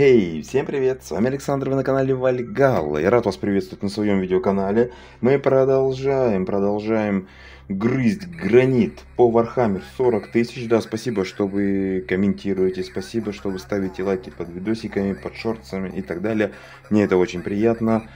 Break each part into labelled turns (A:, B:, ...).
A: Эй, всем привет, с вами Александр, вы на канале Вальгалла. Я рад вас приветствовать на своем видеоканале. Мы продолжаем, продолжаем грызть гранит по Warhammer 40 тысяч. Да, спасибо, что вы комментируете, спасибо, что вы ставите лайки под видосиками, под шортсами и так далее. Мне это очень приятно.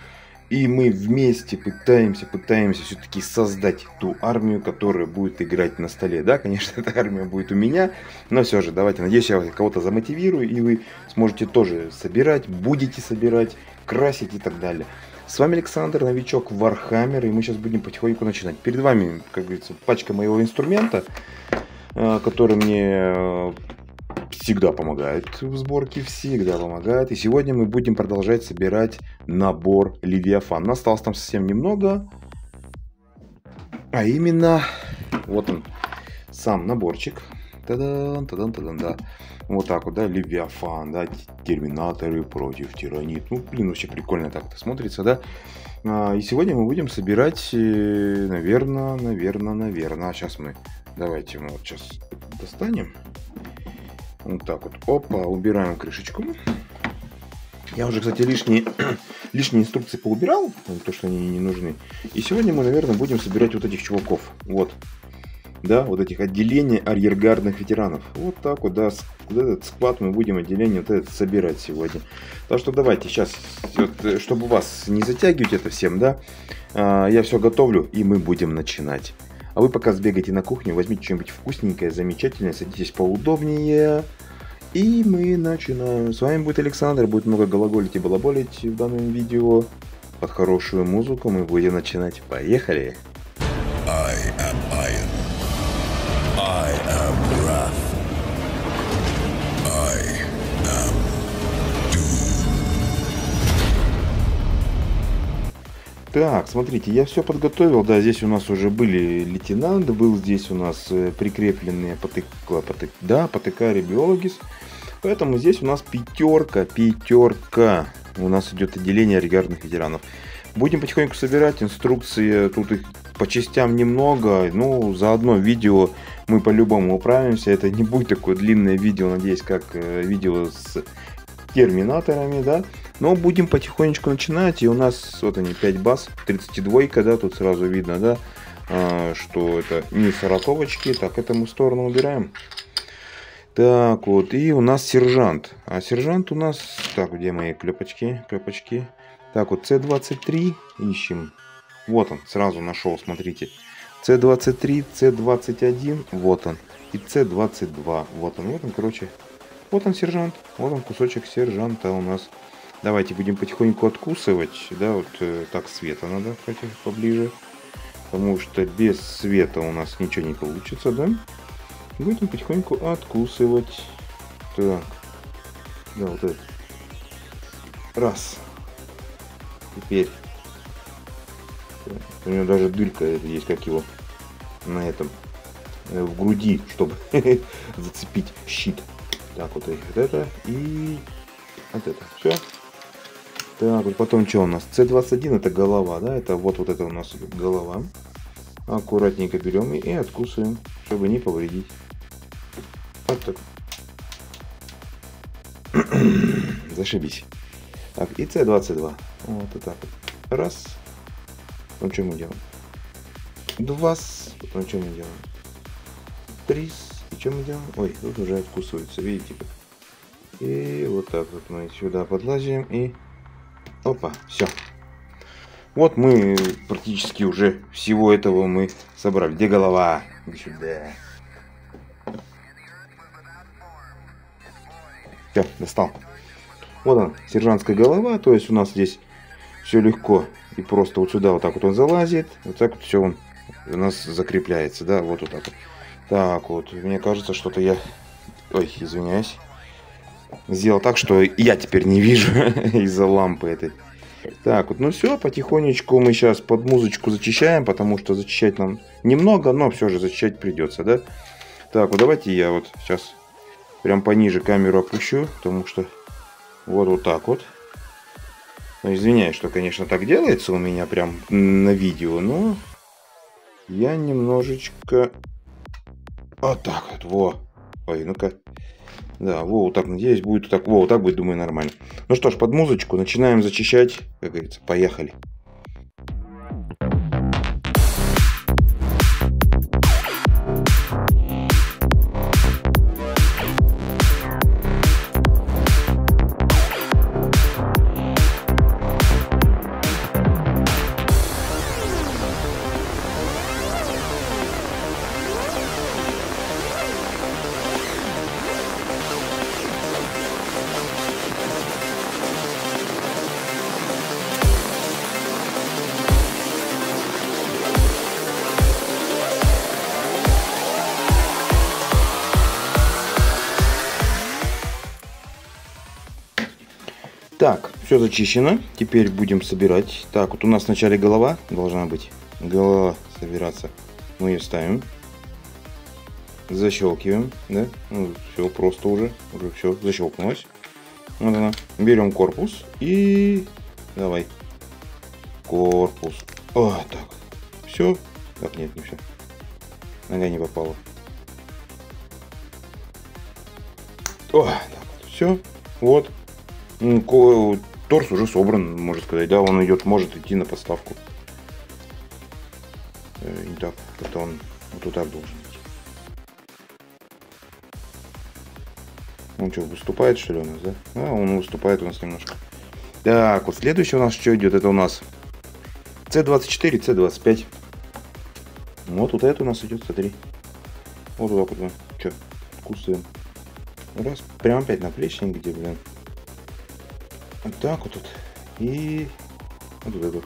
A: И мы вместе пытаемся, пытаемся все-таки создать ту армию, которая будет играть на столе. Да, конечно, эта армия будет у меня, но все же, давайте, надеюсь, я кого-то замотивирую, и вы сможете тоже собирать, будете собирать, красить и так далее. С вами Александр, новичок Warhammer, и мы сейчас будем потихоньку начинать. Перед вами, как говорится, пачка моего инструмента, э, который мне э, всегда помогает в сборке, всегда помогает. И сегодня мы будем продолжать собирать набор Левиафан. Нас осталось там совсем немного. А именно, вот он, сам наборчик. Тадан, тадан, тадан, да. Вот так вот, да, Левиафан, да, терминаторы против тиранит. Ну, блин, вообще прикольно так это смотрится, да. А, и сегодня мы будем собирать, наверное, наверное, наверное. Сейчас мы, давайте мы вот сейчас достанем. Вот так вот. Опа, убираем крышечку. Я уже, кстати, лишние, лишние инструкции поубирал, то, что они не нужны. И сегодня мы, наверное, будем собирать вот этих чуваков. Вот. Да, вот этих отделений арьергардных ветеранов. Вот так вот, да, вот этот склад мы будем отделение вот этот собирать сегодня. Так что давайте сейчас, вот, э, чтобы вас не затягивать это всем, да, а, я все готовлю и мы будем начинать. А вы пока сбегайте на кухню, возьмите что-нибудь вкусненькое, замечательное, садитесь поудобнее. И мы начинаем. С вами будет Александр, будет много глаголить и балаболить в данном видео. Под хорошую музыку мы будем начинать. Поехали! Так, смотрите, я все подготовил. Да, здесь у нас уже были лейтенант, был здесь у нас э, прикрепленные потык, потык, да, потыкари биологис. Поэтому здесь у нас пятерка, пятерка. У нас идет отделение регулярных ветеранов. Будем потихоньку собирать инструкции. Тут их по частям немного. Ну, за одно видео мы по-любому управимся. Это не будет такое длинное видео, надеюсь, как э, видео с терминаторами, да. Но будем потихонечку начинать. И у нас вот они 5 баз, 32, да, тут сразу видно, да, а, что это не сороковочки. Так, это мы в сторону убираем. Так, вот, и у нас сержант. А сержант у нас... Так, где мои клепочки? Клепочки. Так, вот, С-23 ищем. Вот он, сразу нашел, смотрите. С-23, С-21, вот он. И С-22, вот он. Вот он, короче. Вот он, сержант. Вот он, кусочек сержанта у нас. Давайте будем потихоньку откусывать. Да, вот э, так света надо хотя поближе. Потому что без света у нас ничего не получится, да? Будем потихоньку откусывать. Так. Да, вот это. Раз. Теперь. У него даже дырка есть, как его на этом э, в груди, чтобы зацепить щит. Так, вот это и вот это. Все. Так, потом что у нас? С21 это голова, да? Это вот, вот это у нас голова. Аккуратненько берем и откусываем, чтобы не повредить. Вот так. Зашибись. Так, и С22. Вот так вот. Раз. Ну, что мы делаем? Два. Ну, что мы делаем? Три. И что мы делаем? Ой, тут уже откусывается, видите. И вот так вот мы сюда подлазим и Опа, все. Вот мы практически уже всего этого мы собрали. Где голова? Иди сюда. Все, достал. Вот он, сержантская голова. То есть у нас здесь все легко и просто вот сюда вот так вот он залазит. Вот так вот все он у нас закрепляется, да, вот вот так вот. Так вот, мне кажется, что-то я... Ой, извиняюсь сделал так, что я теперь не вижу из-за лампы этой. Так, вот, ну все, потихонечку мы сейчас под музычку зачищаем, потому что зачищать нам немного, но все же зачищать придется, да? Так, вот давайте я вот сейчас прям пониже камеру опущу, потому что вот вот так вот. Ну, извиняюсь, что, конечно, так делается у меня прям на видео, но я немножечко вот так вот, во. Ой, ну-ка, Да, во, вот так, надеюсь, будет так, во, вот так будет, думаю, нормально. Ну что ж, под музычку начинаем зачищать, как говорится, поехали. Так, все зачищено. Теперь будем собирать. Так, вот у нас вначале голова должна быть. Голова собираться. Мы ее ставим. Защелкиваем, да? Ну, все просто уже. Уже все защелкнулось. Вот она. Берем корпус и давай. Корпус. О, так. Все. Так, нет, не все. Нога не попала. О, так, все. Вот. Торс уже собран, можно сказать. Да, он идет, может идти на подставку. Э, не так, это он вот туда должен идти. Он что, выступает что ли у нас, да? А, он выступает у нас немножко. Так, вот следующий у нас что идет? Это у нас C24, C25. Вот, вот это у нас идет, смотри. Вот туда мы. Че, кусаем. Раз, прям опять на плечник, где, блин. Вот так вот тут. И вот эту.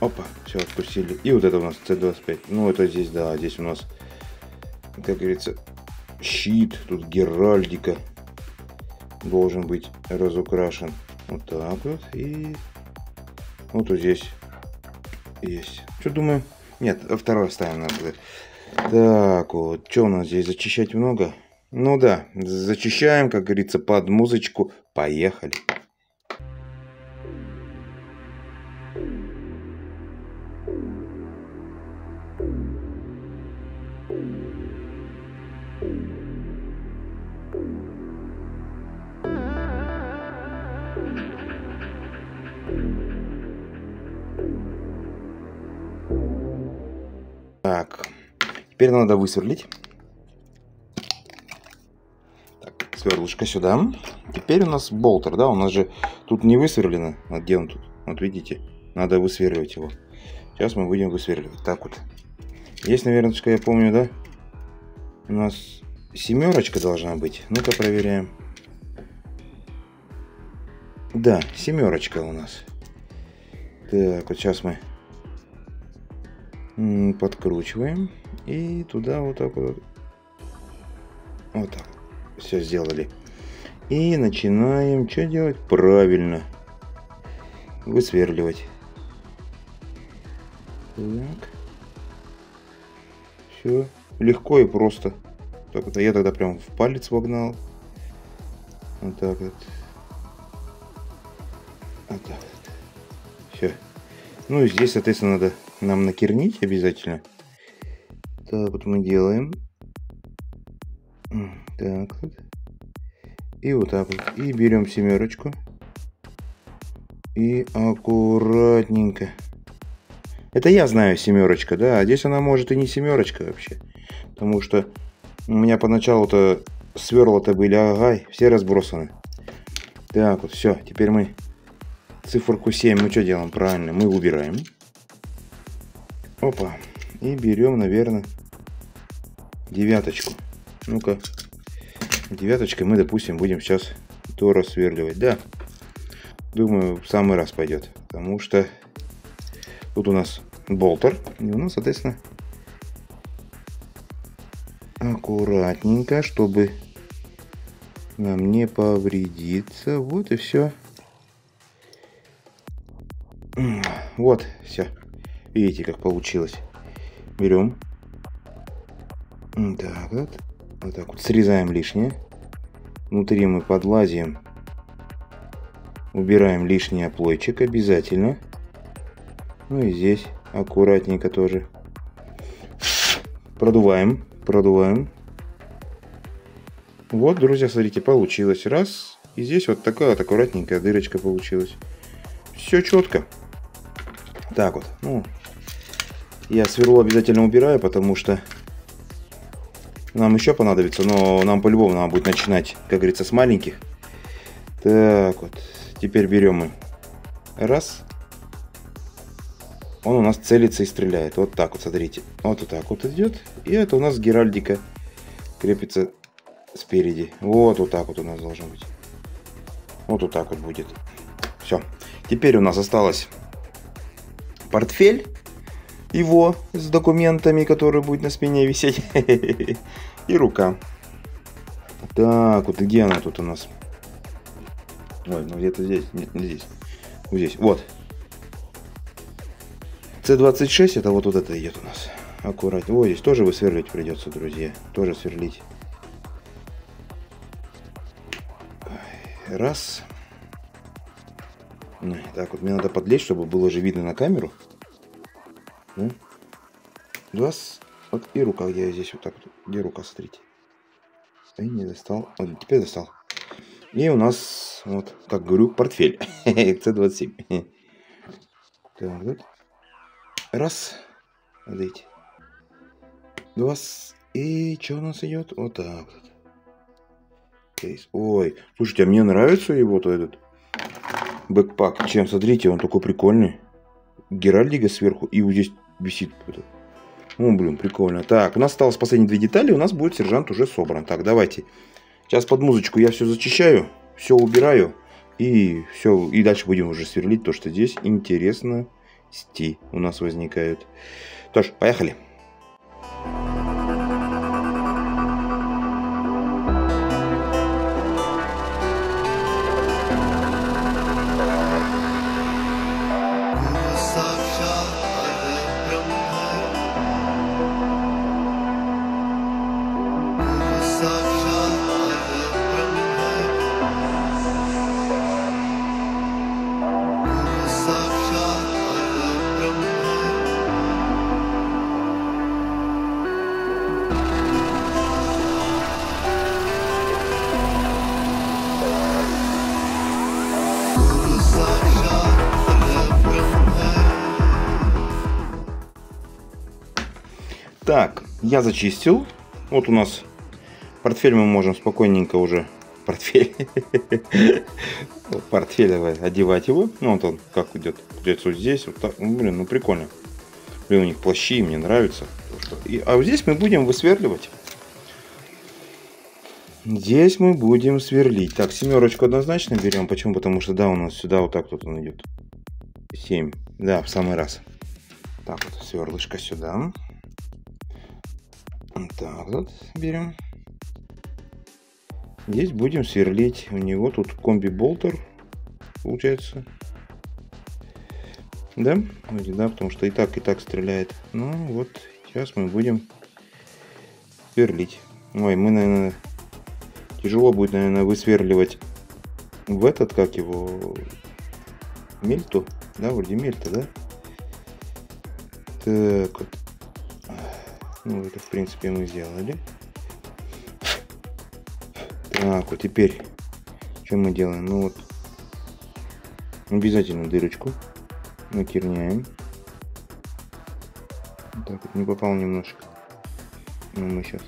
A: Опа, все, отпустили. И вот это у нас C25. Ну, это здесь, да, здесь у нас, как говорится, щит. Тут геральдика должен быть разукрашен. Вот так вот. И вот, вот здесь есть. Что думаю? Нет, второй оставим надо. Так вот, что у нас здесь? Зачищать много? Ну да, зачищаем, как говорится, под музычку. Поехали. Так, теперь надо высверлить. Так, сверлышко сюда. Теперь у нас болтер, да, у нас же тут не высверлено. А где он тут? Вот видите, надо высверливать его. Сейчас мы будем высверливать. Так вот. Есть, наверное, я помню, да? У нас семерочка должна быть. Ну-ка проверяем. Да, семерочка у нас. Так, вот сейчас мы подкручиваем. И туда вот так вот. Вот так. Все сделали. И начинаем что делать? Правильно. Высверливать. Так. Все легко и просто. Так вот я тогда прям в палец вогнал. Вот так вот. Вот так вот. Все ну и здесь соответственно надо нам накернить обязательно. Так, вот мы делаем. Так вот. И вот так вот. И берем семерочку. И аккуратненько. Это я знаю семерочка, да. А здесь она может и не семерочка вообще. Потому что у меня поначалу-то сверла-то были, ага, все разбросаны. Так вот, все. Теперь мы циферку 7 мы что делаем? Правильно, мы убираем. Опа. И берем, наверное, девяточку. Ну-ка. Девяточкой мы, допустим, будем сейчас то рассверливать. Да. Думаю, в самый раз пойдет. Потому что тут у нас болтер. И у нас, соответственно, аккуратненько, чтобы нам не повредиться. Вот и все. Вот, все. Видите, как получилось. Берем. Так вот. Вот так вот. Срезаем лишнее. Внутри мы подлазим. Убираем лишний оплойчик обязательно. Ну и здесь аккуратненько тоже. Продуваем. Продуваем. Вот, друзья, смотрите, получилось. Раз. И здесь вот такая вот аккуратненькая дырочка получилась. Все четко. Так вот. Ну, я сверло обязательно убираю, потому что нам еще понадобится, но нам по-любому надо будет начинать, как говорится, с маленьких. Так вот. Теперь берем мы. Раз. Он у нас целится и стреляет. Вот так вот, смотрите. Вот, вот так вот идет. И это у нас геральдика крепится спереди. Вот, вот так вот у нас должно быть. Вот вот так вот будет. Все. Теперь у нас осталось портфель его с документами, который будет на спине висеть. И рука. Так, вот где она тут у нас? Ой, ну где-то здесь. Нет, не здесь. Вот здесь. Вот. С26 это вот, вот это идет у нас. Аккуратно. Ой, здесь тоже высверлить придется, друзья. Тоже сверлить. Раз. Так, вот мне надо подлезть, чтобы было же видно на камеру. Да? Два. Вот и рука, где я здесь вот так вот. Где рука, смотрите. И не достал. Вот, теперь достал. И у нас, вот, как говорю, портфель. C27. Так, вот. Раз. Смотрите. Два. И что у нас идет? Вот так вот. Ой, слушайте, а мне нравится его то этот бэкпак. Чем, смотрите, он такой прикольный. Геральдига сверху, и вот здесь висит. Ну, блин, прикольно. Так, у нас осталось последние две детали, у нас будет сержант уже собран. Так, давайте. Сейчас под музычку я все зачищаю, все убираю. И все, и дальше будем уже сверлить то, что здесь интересно сти у нас возникают. Тоже, поехали. Я зачистил. Вот у нас портфель мы можем спокойненько уже... Портфель. Портфель одевать его. Ну, вот он как идет. Идет вот здесь. Вот так. Ну, блин, ну прикольно. Блин, у них плащи, мне нравится. И, а вот здесь мы будем высверливать. Здесь мы будем сверлить. Так, семерочку однозначно берем. Почему? Потому что, да, у нас сюда вот так вот он идет. 7. Да, в самый раз. Так вот, сверлышко сюда. Так, вот берем. Здесь будем сверлить. У него тут комби-болтер получается. Да? Вроде да, потому что и так, и так стреляет. Ну вот, сейчас мы будем сверлить. Ой, мы, наверное, тяжело будет, наверное, высверливать в этот, как его, мельту. Да, вроде мельта, да? Так вот. Ну, это, в принципе, мы сделали. Так, вот теперь, что мы делаем? Ну, вот, обязательно дырочку накерняем. Так, вот не попал немножко. Но мы сейчас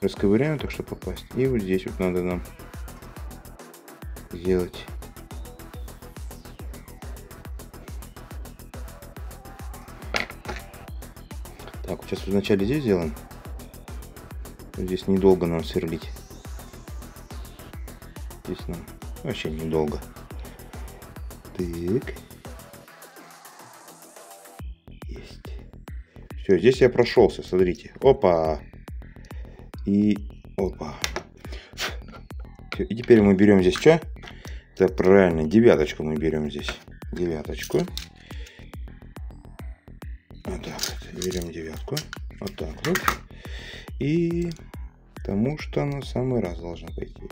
A: расковыряем так, чтобы попасть. И вот здесь вот надо нам сделать сейчас вначале здесь сделаем. Здесь недолго нам сверлить. Здесь нам вообще недолго. Так. Есть. Все, здесь я прошелся, смотрите. Опа. И опа. И теперь мы берем здесь что? Это правильно, девяточку мы берем здесь. Девяточку. Берем девятку. Вот так вот. И потому что на самый раз должна пойти.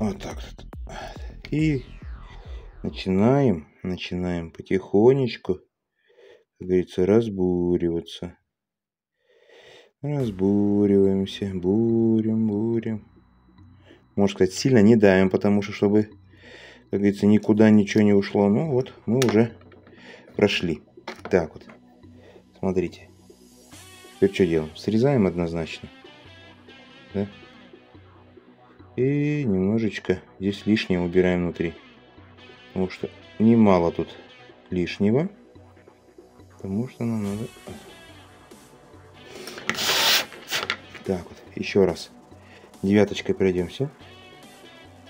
A: Вот так вот. И начинаем, начинаем потихонечку, как говорится, разбуриваться. Разбуриваемся, бурим, бурим. Можно сказать, сильно не давим, потому что, чтобы, как говорится, никуда ничего не ушло. Ну вот, мы уже прошли. Так вот, смотрите. Теперь что делаем? Срезаем однозначно. Да? И немножечко здесь лишнее убираем внутри. Потому что немало тут лишнего. Потому что нам надо... Так вот, еще раз. Девяточкой пройдемся.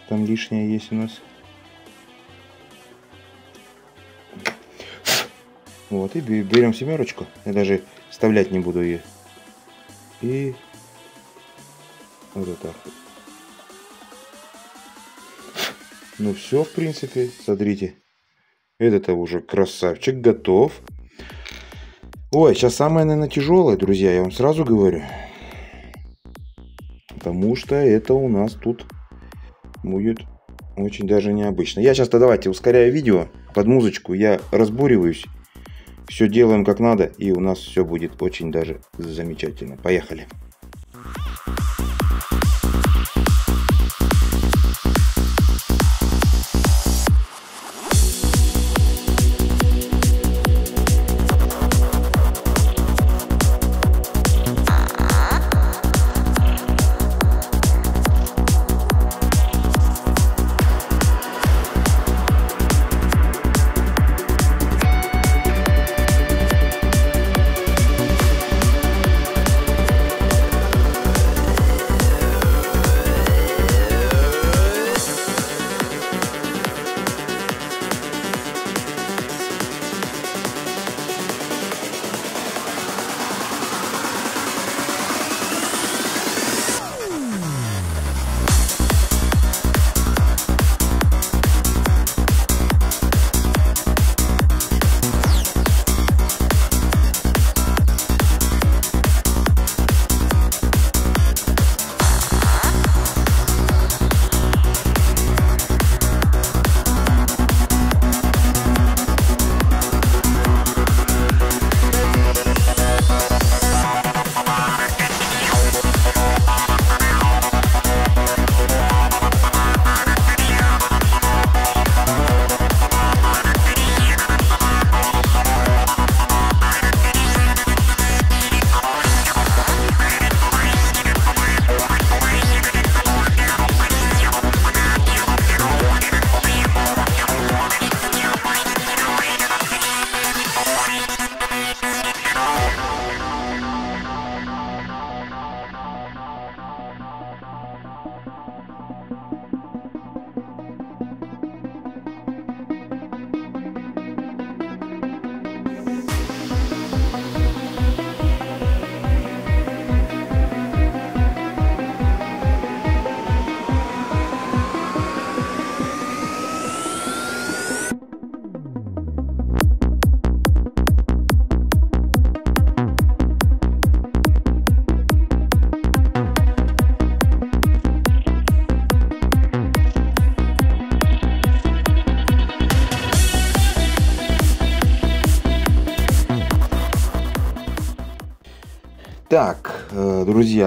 A: Там лишнее есть у нас. Вот, и берем семерочку. Я даже вставлять не буду ее. И вот вот. Ну все, в принципе, смотрите. Этот уже красавчик готов. Ой, сейчас самое, наверное, тяжелое, друзья, я вам сразу говорю. Потому что это у нас тут будет очень даже необычно. Я сейчас-то давайте ускоряю видео под музычку. Я разбуриваюсь. Все делаем как надо. И у нас все будет очень даже замечательно. Поехали.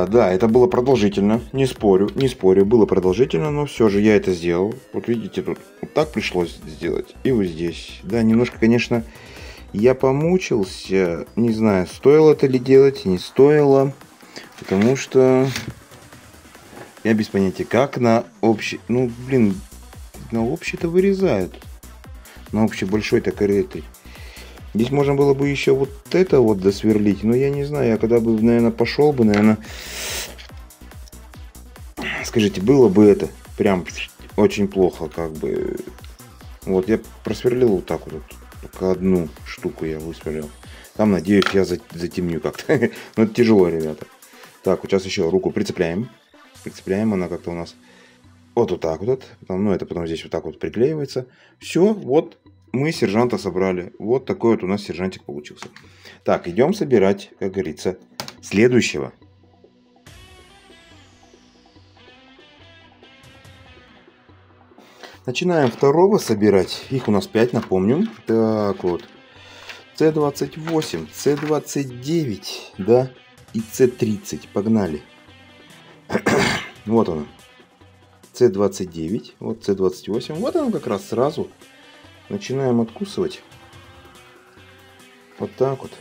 A: Да, это было продолжительно, не спорю, не спорю, было продолжительно, но все же я это сделал. Вот видите, тут вот так пришлось сделать, и вот здесь. Да, немножко, конечно, я помучился, не знаю, стоило это ли делать, не стоило, потому что я без понятия, как на общий, ну, блин, на общий-то вырезают, на общий большой-то корректор. Здесь можно было бы еще вот это вот досверлить, но я не знаю, я когда бы, наверное, пошел бы, наверное, скажите, было бы это прям очень плохо, как бы. Вот я просверлил вот так вот, только одну штуку я высверлил. Там, надеюсь, я затемню как-то. Но это тяжело, ребята. Так, вот сейчас еще руку прицепляем. Прицепляем, она как-то у нас вот, вот так вот. ну, это потом здесь вот так вот приклеивается. Все, вот мы сержанта собрали. Вот такой вот у нас сержантик получился. Так, идем собирать, как говорится, следующего. Начинаем второго собирать. Их у нас 5, напомню. Так вот. С28, С29, да. и С30. Погнали. вот она. С29, вот С28. Вот она как раз сразу. Начинаем откусывать. Вот так вот.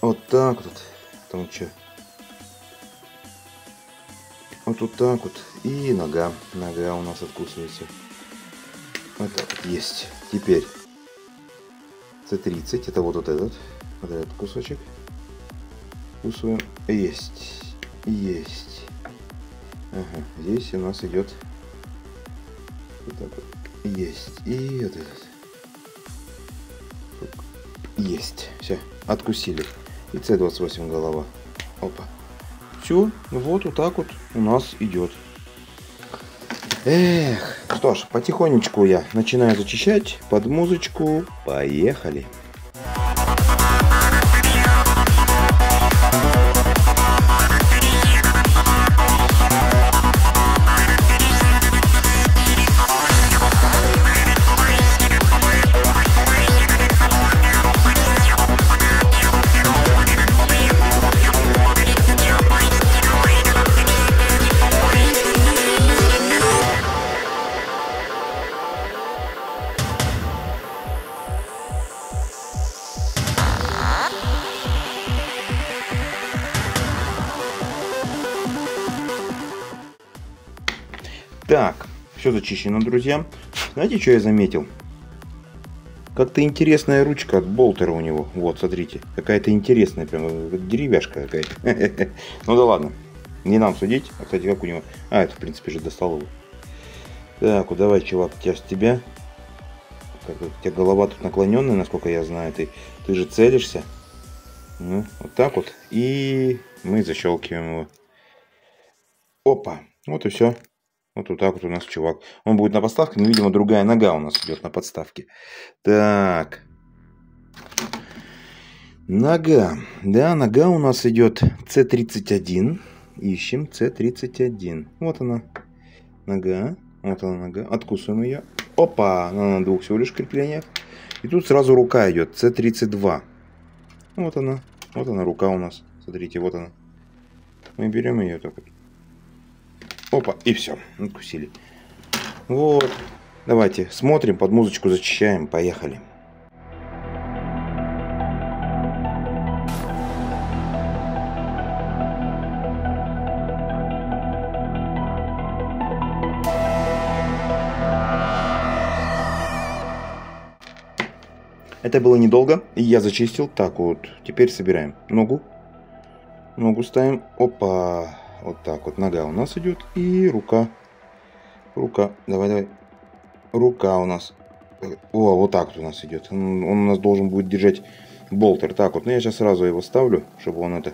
A: Вот так вот. Там что? Вот вот так вот. И нога. Нога у нас откусывается. Вот так вот. Есть. Теперь С30. Это вот, вот этот. Вот этот кусочек. Кусываем. Есть. Есть. Ага. Здесь у нас идет вот так вот. Есть. И этот. Есть. Все. Откусили. И С28 голова. Опа. Все. Вот вот так вот у нас идет. Эх. Что ж, потихонечку я начинаю зачищать под музычку. Поехали. Так, все зачищено, друзья. Знаете, что я заметил? Как-то интересная ручка от болтера у него. Вот, смотрите. Какая-то интересная, прям деревяшка какая-то. Ну да ладно. Не нам судить. А, кстати, как у него... А, это, в принципе, же достал его. Так, вот давай, чувак, тебя с тебя. Как, у тебя голова тут наклоненная, насколько я знаю. Ты, ты же целишься. Ну, вот так вот. И мы защелкиваем его. Опа. Вот и все. Вот, вот так вот у нас чувак. Он будет на подставке, но, видимо, другая нога у нас идет на подставке. Так. Нога. Да, нога у нас идет С31. Ищем С31. Вот она. Нога. Вот она нога. Откусываем ее. Опа! Она на двух всего лишь креплениях. И тут сразу рука идет. С32. Вот она. Вот она рука у нас. Смотрите, вот она. Мы берем ее так вот. Опа, и все, откусили. Вот. Давайте смотрим, под музычку зачищаем, поехали. Это было недолго, и я зачистил. Так вот, теперь собираем ногу. Ногу ставим. Опа. Вот так вот нога у нас идет. И рука. Рука. Давай, давай. Рука у нас. О, вот так вот у нас идет. Он, он у нас должен будет держать болтер. Так вот. Ну, я сейчас сразу его ставлю, чтобы он это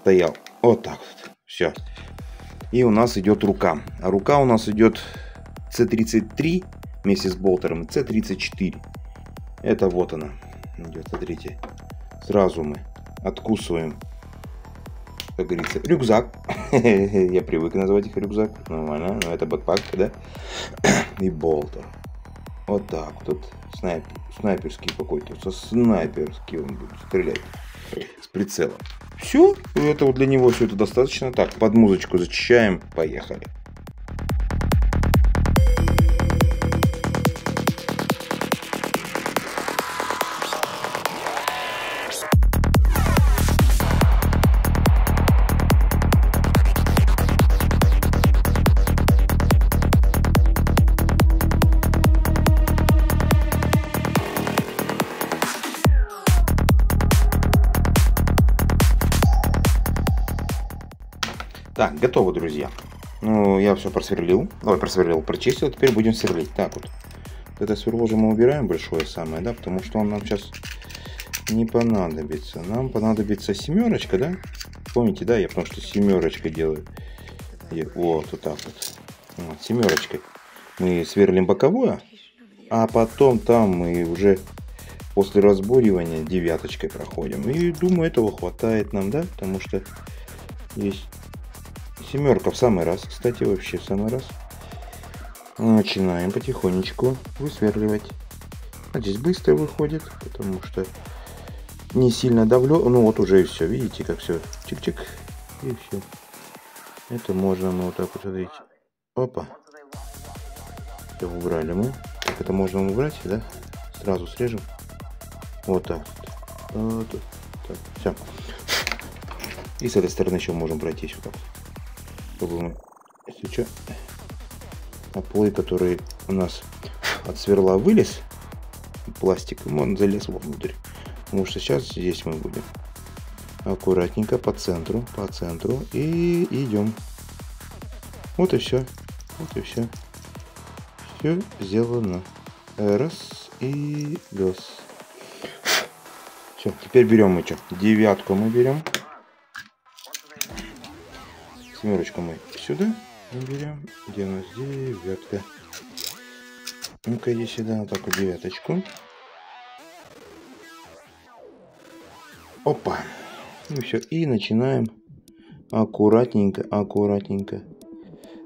A: стоял. Вот так вот. Все. И у нас идет рука. А рука у нас идет C33 вместе с болтером. C34. Это вот она. Идет, смотрите. Сразу мы откусываем как говорится, рюкзак. Я привык называть их рюкзак. Нормально, но это бэкпак, да? И болтер. Вот так. Тут снайпер, снайперский какой-то. Со снайперский он будет стрелять. С прицелом. Все. Это вот для него все это достаточно. Так, под музычку зачищаем. Поехали. Так, готово, друзья. Ну, я все просверлил. Ой, просверлил, прочистил. Теперь будем сверлить. Так вот. Это сверло же мы убираем большое самое, да? Потому что он нам сейчас не понадобится. Нам понадобится семерочка, да? Помните, да? Я потому что семерочкой делаю. И вот, вот так вот. вот. Семерочкой. Мы сверлим боковое. А потом там мы уже после разбуривания девяточкой проходим. И думаю, этого хватает нам, да? Потому что есть Семерка в самый раз, кстати, вообще в самый раз. Начинаем потихонечку высверливать. А здесь быстро выходит, потому что не сильно давлю. Ну вот уже и все. Видите, как все. Чик-чик. И все. Это можно мы вот так вот, смотрите. Опа. Все, убрали мы. Так, это можно убрать, да? Сразу срежем. Вот так. Вот, так, все. И с этой стороны еще можем пройтись вот так. Чтобы мы, что, оплой, который у нас от сверла вылез, пластик, он залез вовнутрь. Потому что сейчас здесь мы будем аккуратненько по центру, по центру и идем. Вот и все. Вот и все. Все сделано. Раз и раз. Все, теперь берем мы что? Девятку мы берем. Семерочку мы сюда берем. Где у нас девятка? Ну-ка иди сюда, вот так вот девяточку. Опа. Ну все, и начинаем аккуратненько, аккуратненько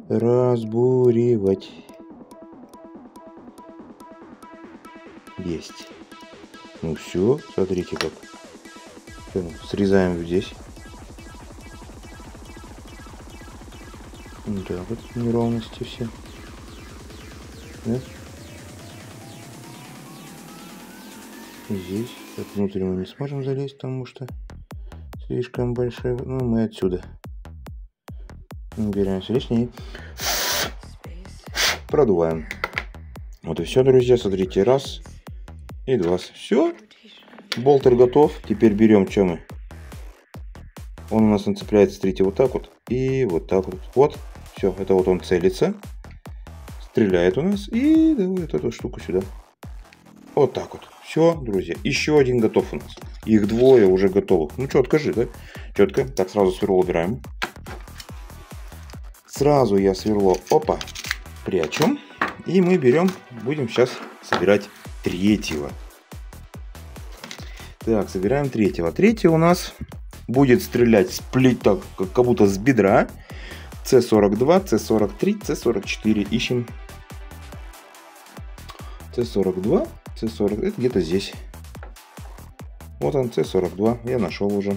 A: разбуривать. Есть. Ну все, смотрите как. Срезаем здесь. Да, вот неровности все. Да? Здесь. Так, внутрь мы не сможем залезть, потому что слишком большой. Ну, мы отсюда. Убираемся лишней. Продуваем. Вот и все, друзья. Смотрите, раз и два. Все. Болтер готов. Теперь берем, что мы. Он у нас нацепляется, смотрите, вот так вот. И вот так вот. Вот. Все, это вот он целится. Стреляет у нас. И давай эту штуку сюда. Вот так вот. Все, друзья, еще один готов у нас. Их двое уже готовых. Ну, четко же, да? Четко. Так, сразу сверло убираем. Сразу я сверло, опа, прячу. И мы берем, будем сейчас собирать третьего. Так, собираем третьего. Третий у нас будет стрелять с плита, как будто с бедра. С42, С43, С44. Ищем. С42, С40, это где-то здесь. Вот он, С42, я нашел уже.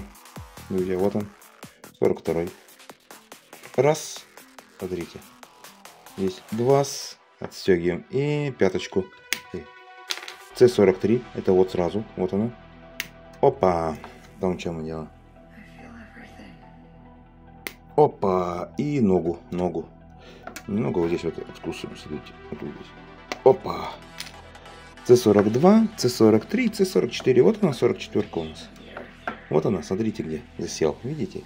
A: Друзья, вот он, 42. Раз, смотрите. Здесь два, отстегиваем. И пяточку. С43, это вот сразу, вот она. Опа, там что мы делаем? Опа, и ногу, ногу. Немного вот здесь вот откусываем, смотрите. Вот здесь. Опа. С42, С43, С44. Вот она 44 у нас. Вот она, смотрите где засел. Видите?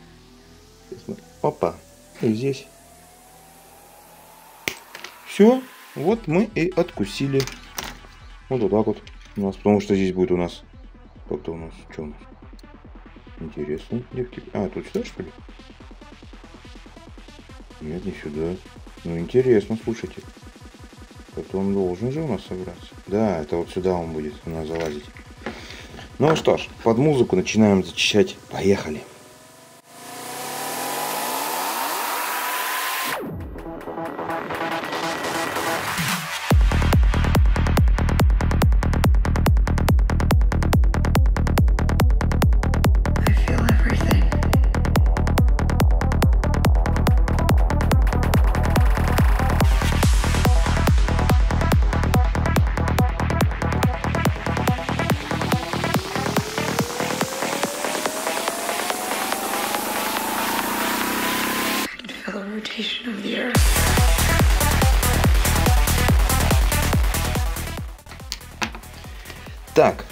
A: Опа. И здесь. Все. Вот мы и откусили. Вот, вот так вот. У нас, потому что здесь будет у нас... Как-то у нас... Что у нас? Интересно. А, тут сюда что ли? Нет, не сюда. Ну, интересно, слушайте. Это он должен же у нас собраться. Да, это вот сюда он будет у нас залазить. Ну что ж, под музыку начинаем зачищать. Поехали.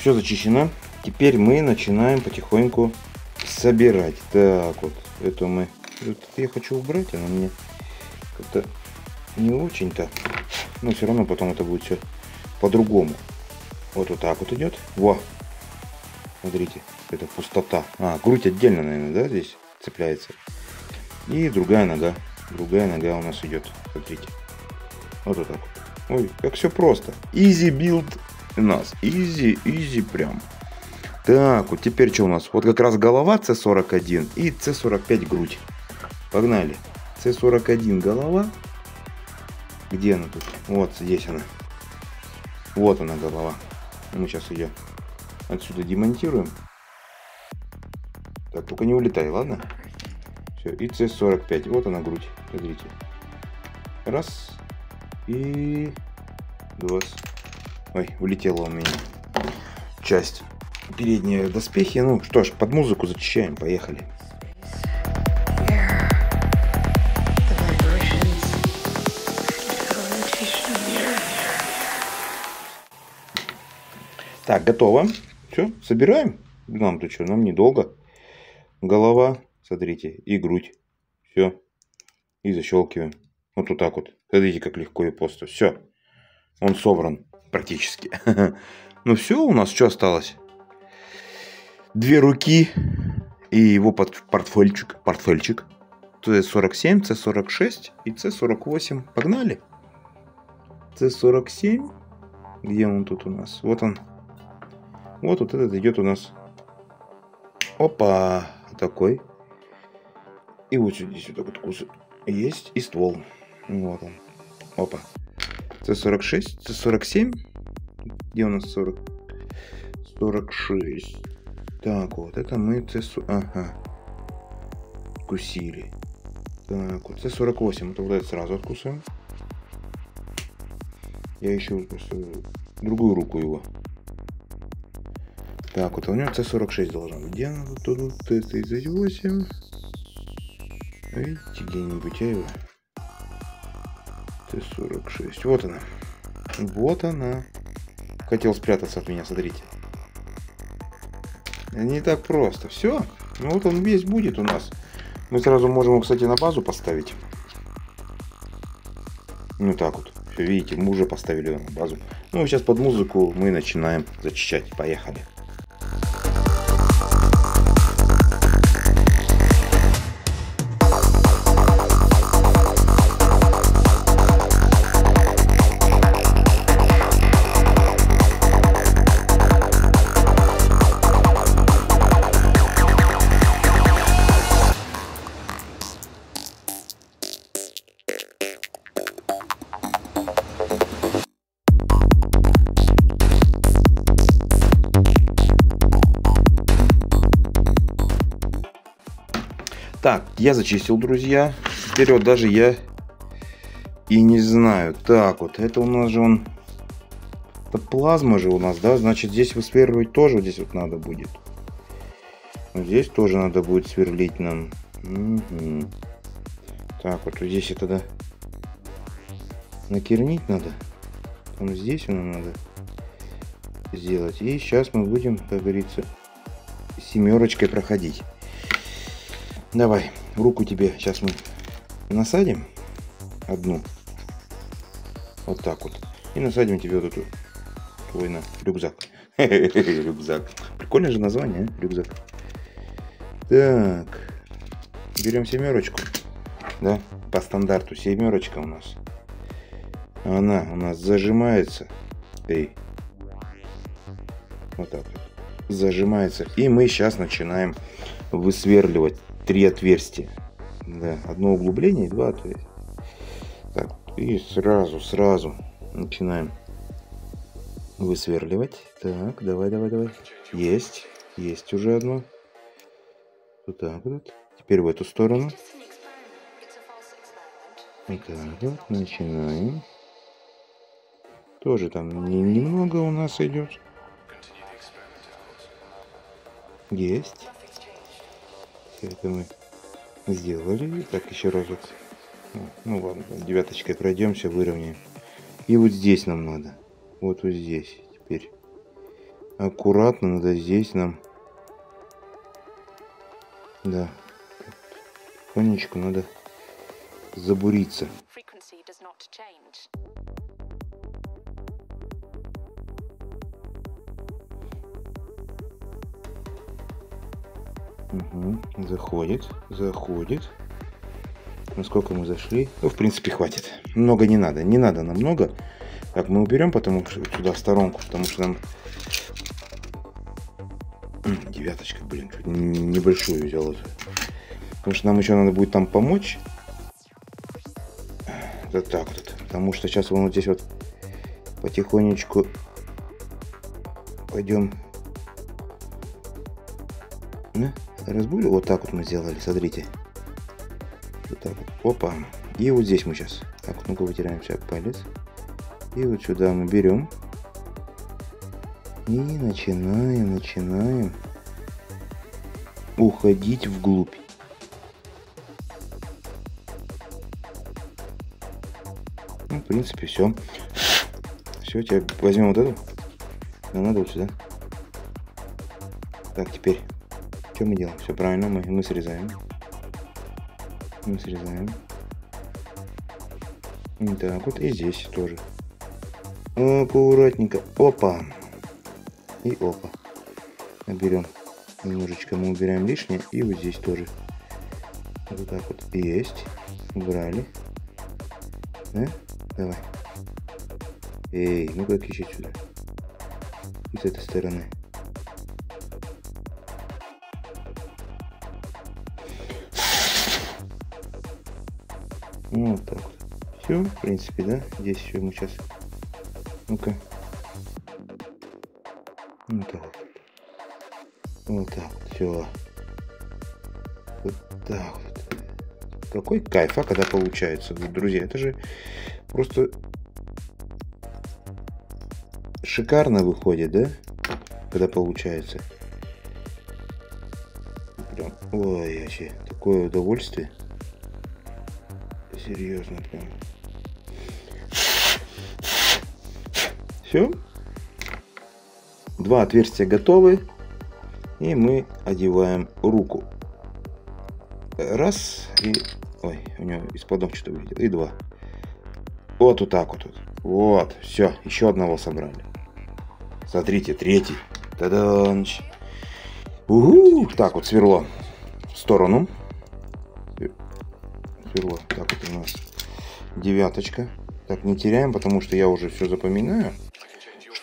A: Все зачищено. Теперь мы начинаем потихоньку собирать. Так вот, это мы... Это я хочу убрать, она мне как-то не очень-то. Но все равно потом это будет все по-другому. Вот вот так вот идет. Во! Смотрите, это пустота. А, грудь отдельно, наверное, да, здесь цепляется. И другая нога. Другая нога у нас идет. Смотрите. Вот, вот так. Ой, как все просто. Easy build нас. Изи, изи прям. Так, вот теперь что у нас? Вот как раз голова C41 и C45 грудь. Погнали. C41 голова. Где она тут? Вот здесь она. Вот она голова. Мы сейчас ее отсюда демонтируем. Так, только не улетай, ладно? Все, и С45. Вот она грудь. Смотрите. Раз. И... Два. Ой, улетела у меня часть. Передние доспехи. Ну что ж, под музыку зачищаем. Поехали. Так, готово. Все, собираем. Нам-то что, нам недолго. Голова, смотрите, и грудь. Все. И защелкиваем. Вот, вот так вот. Смотрите, как легко и просто. Все. Он собран практически. Ну все, у нас что осталось? Две руки и его портфельчик. Портфельчик. С47, С46 и С48. Погнали. С47. Где он тут у нас? Вот он. Вот вот этот идет у нас. Опа! Такой. И вот здесь вот так вот кус есть. И ствол. Вот он. Опа. С46, С47. Где у нас 40? 46. Так, вот это мы С... Ага. Кусили. Так, вот С48. Это вот это сразу откусываем. Я еще просто другую руку его так, вот у него С46 должна быть. Где она? Тут Т38. Видите, где-нибудь я его. Т46. Вот она. Вот она. Хотел спрятаться от меня, смотрите. Не так просто. Все. Ну вот он весь будет у нас. Мы сразу можем его, кстати, на базу поставить. Ну так вот. Все, видите, мы уже поставили на базу. Ну, сейчас под музыку мы начинаем зачищать. Поехали. Я зачистил, друзья. Вперед даже я и не знаю. Так, вот это у нас же он... Это плазма же у нас, да? Значит, здесь высверливать тоже здесь вот надо будет. Здесь тоже надо будет сверлить нам. Угу. Так, вот здесь это да накернить надо. Там здесь нам надо сделать. И сейчас мы будем, как говорится, семерочкой проходить. Давай, руку тебе сейчас мы насадим одну. Вот так вот. И насадим тебе вот эту твой на рюкзак. Рюкзак. Прикольное же название, а? Рюкзак. Так. Берем семерочку. Да, по стандарту семерочка у нас. Она у нас зажимается. Эй. Вот так вот. Зажимается. И мы сейчас начинаем высверливать три отверстия. Да, одно углубление два отверстия. Так, и сразу, сразу начинаем высверливать. Так, давай, давай, давай. Есть, есть уже одно. Вот так вот. Теперь в эту сторону. Вот так вот, начинаем. Тоже там немного у нас идет. Есть. Это мы сделали. Так, еще разок. Ну ладно, девяточкой пройдемся, выровняем. И вот здесь нам надо. Вот вот здесь теперь. Аккуратно надо здесь нам. Да. Конечку надо забуриться. Угу. Заходит, заходит. Насколько мы зашли? Ну, в принципе, хватит. Много не надо. Не надо нам много. Так, мы уберем потому сюда в сторонку, потому что нам... Девяточка, блин, чуть небольшую взял. Потому что нам еще надо будет там помочь. Вот так вот. Потому что сейчас вот здесь вот потихонечку пойдем. Да? разбурил. Вот так вот мы сделали, смотрите. Вот так вот. Опа. И вот здесь мы сейчас. Так, ну-ка вытираем все палец. И вот сюда мы берем. И начинаем, начинаем уходить вглубь. Ну, в принципе, все. Все, теперь возьмем вот эту. Нам надо вот сюда. Так, теперь. Что мы делаем? Все правильно, мы, мы срезаем. Мы срезаем. Так, вот и здесь тоже. Аккуратненько. Опа. И опа. Берем. Немножечко мы убираем лишнее. И вот здесь тоже. Вот так вот. Есть. Убрали. Да? Давай. Эй, ну как еще сюда. И с этой стороны. Вот так. Все, в принципе, да? Здесь еще мы сейчас ну-ка. Вот так вот. Вот так вот. Все. Вот так вот. Какой кайф, а, когда получается, друзья. Это же просто шикарно выходит, да? Когда получается. Прям, ой, вообще, такое удовольствие. Серьезно, прям. Все. Два отверстия готовы. И мы одеваем руку. Раз. И... Ой, у него из-под что увидел. И два. Вот вот так вот. Вот. Все. Еще одного собрали. Смотрите, третий. Таданч. Угу. Так вот, сверло в сторону. Сверло. Так вот у нас девяточка. Так, не теряем, потому что я уже все запоминаю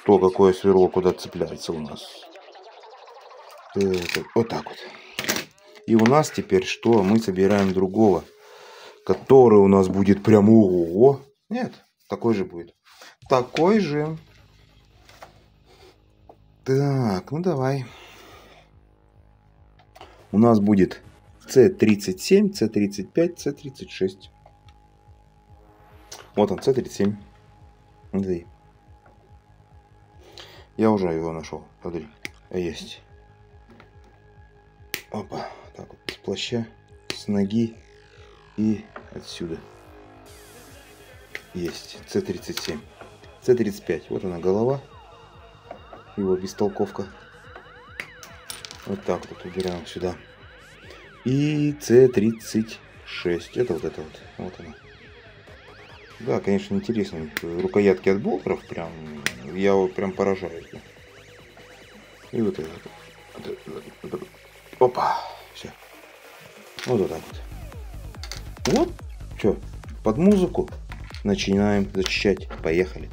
A: что какое сверло куда цепляется у нас. Это, вот так вот. И у нас теперь что? Мы собираем другого, который у нас будет прям ого. Нет, такой же будет. Такой же. Так, ну давай. У нас будет C37, C35, C36. Вот он, C37. Смотри. Я уже его нашел. Смотри. Есть. Опа. Так вот, с плаща, с ноги и отсюда. Есть. С-37. С-35. Вот она голова. Его бестолковка. Вот так вот убираем сюда. И С-36. Это вот это вот. Вот она. Да, конечно, интересно. Рукоятки от болтеров прям, я вот прям поражаюсь. И вот это. Опа, все. Вот, вот так вот. Вот, что, под музыку начинаем зачищать. Поехали.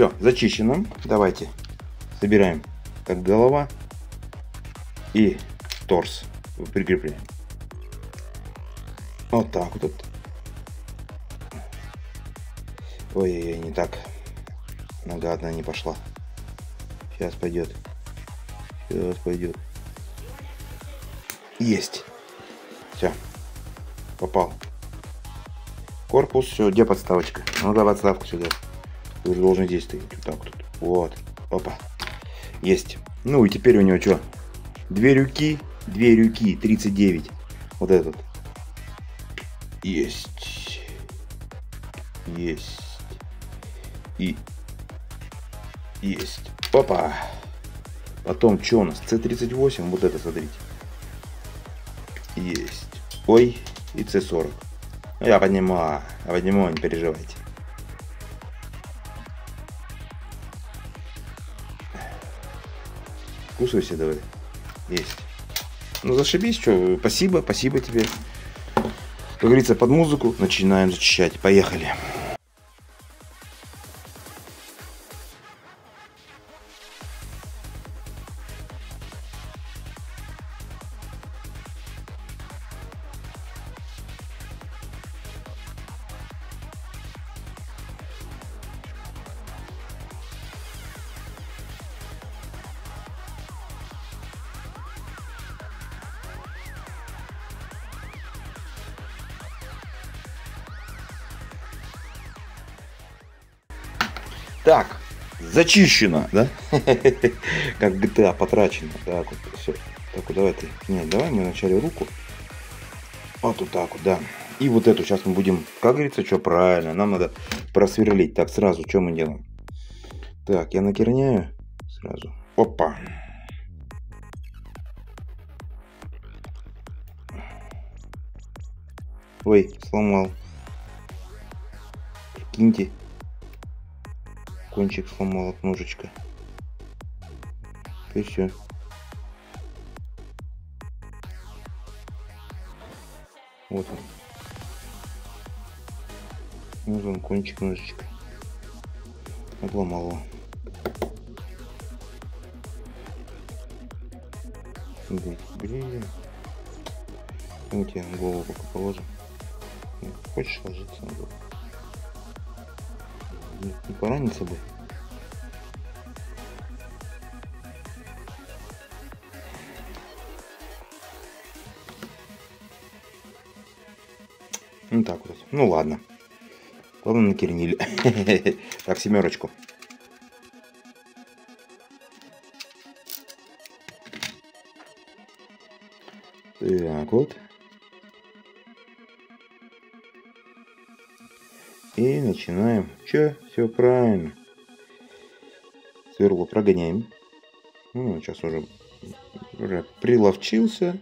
A: Все, зачищено. Давайте собираем как голова и торс прикрепляем. Вот так вот. Ой, не так. Нога одна не пошла. Сейчас пойдет. Сейчас пойдет. Есть. Все. Попал. Корпус, все, где подставочка? Ну-ка подставку сюда. Ты уже должен здесь стоять. Вот так вот. Вот. Опа. Есть. Ну и теперь у него что? Две рюки. Две рюки. 39. Вот этот. Есть. Есть. И. Есть. Опа. Потом что у нас? С38. Вот это смотрите. Есть. Ой. И С40. Я поднимаю. Я поднимаю, не переживайте. Кусайся давай. Есть. Ну зашибись, что, спасибо, спасибо тебе. Как говорится, под музыку начинаем зачищать. Поехали. Зачищено, да? Как GTA потрачено. Так вот, все. Так вот, давай ты. Нет, давай мы вначале руку. Вот вот так вот, да. И вот эту сейчас мы будем, как говорится, что правильно, нам надо просверлить. Так, сразу, что мы делаем? Так, я накерняю сразу. Опа. Ой, сломал. Киньте кончик сломал от ножичка. И все. Вот он. Вот он кончик ножичка. Отломал его. Блин. Мы тебе голову пока положим. Хочешь ложиться на голову? Не, пораниться бы. Ну так вот. Ну ладно. Главное накернили. так, семерочку. Так вот. И начинаем. Че? Все правильно. Сверло прогоняем. Ну, сейчас уже, уже приловчился.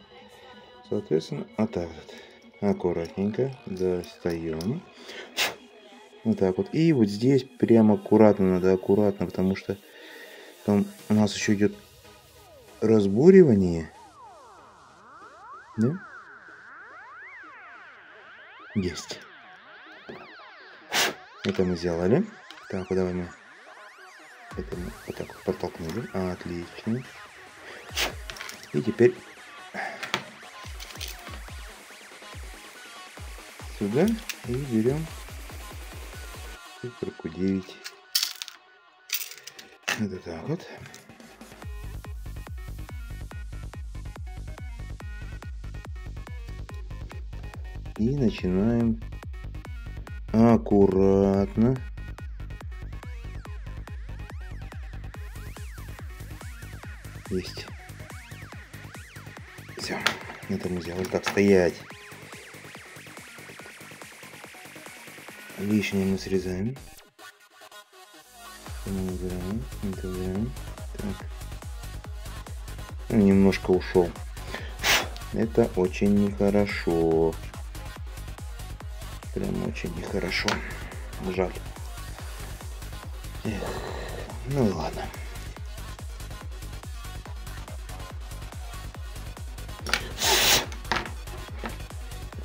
A: Соответственно, вот так вот аккуратненько достаем. Вот так вот. И вот здесь прям аккуратно, надо аккуратно, потому что там у нас еще идет разбуривание. Да? Есть. Это мы сделали. Так, давай мы это мы вот так вот подтолкнули. Отлично. И теперь сюда и берем циферку 9. Это так вот. И начинаем аккуратно есть все это мы сделали так стоять лишнее мы срезаем. Ну, немножко ушел. Это очень нехорошо. Прям очень нехорошо. Жаль. Эх. Ну ладно.